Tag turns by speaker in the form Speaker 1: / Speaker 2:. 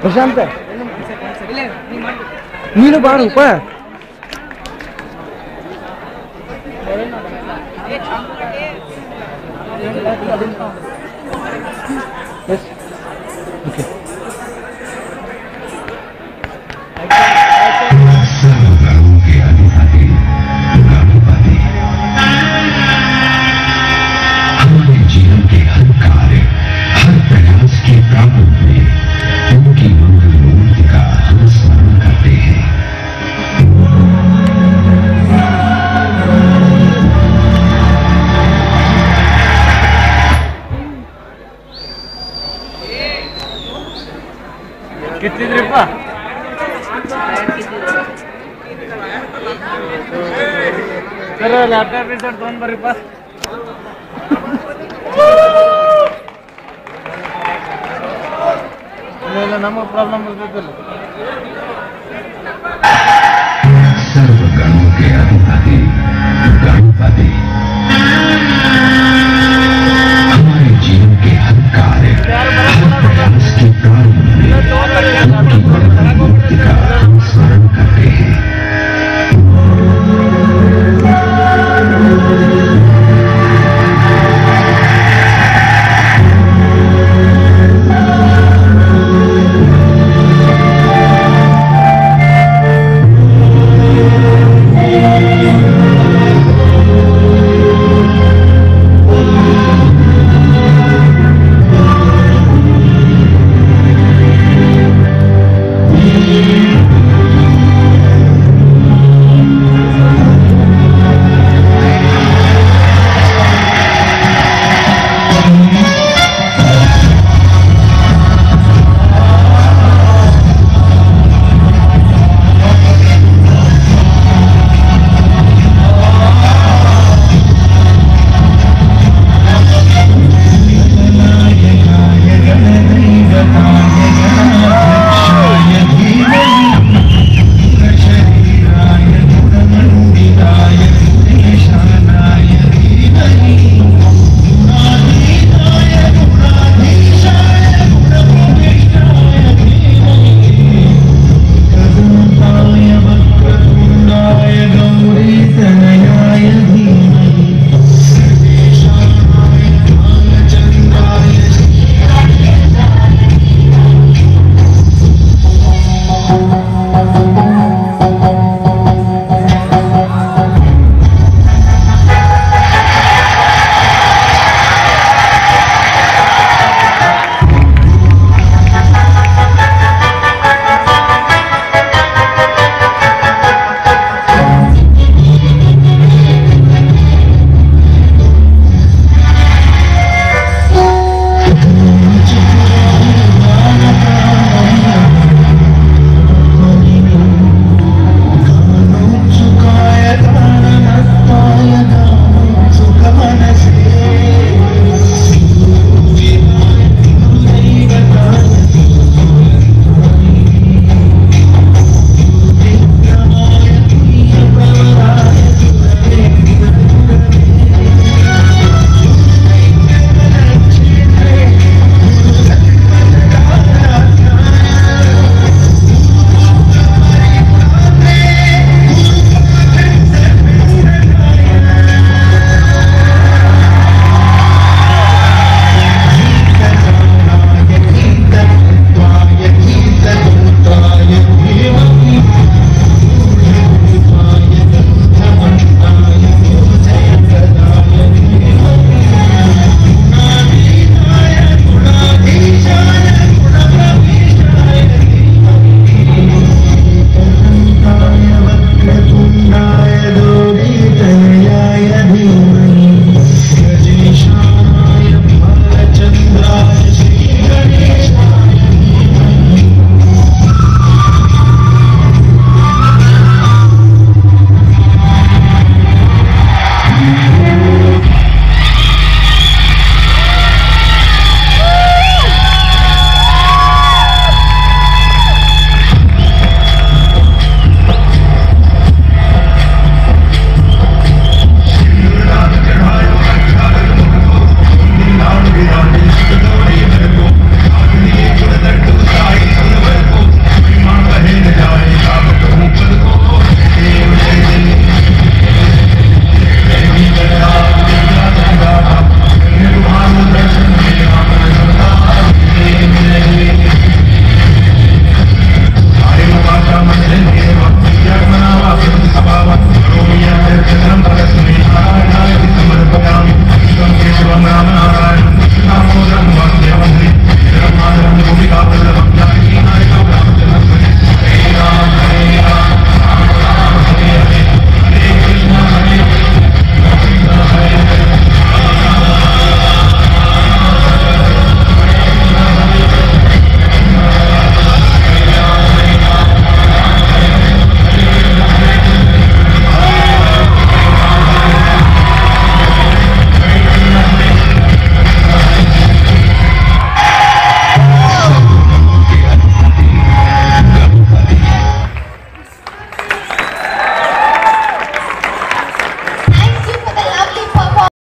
Speaker 1: ಪ್ರಶಾಂತ ನೀನು ಬಾರಪ್ಪ okay ಕಿತ್ತಿದ್ರಿಪ್ಪ. Sir laptop ಇದ್ದರೆ ತೊಗೊಂಡ್ ಬರ್ರಿಪ್ಪ. ಇಲ್ಲ ನಮಗೆ ಪ್ರಾಬ್ಲಮ್ ಇರ್ತೈತಲ್ಲ
Speaker 2: Amen.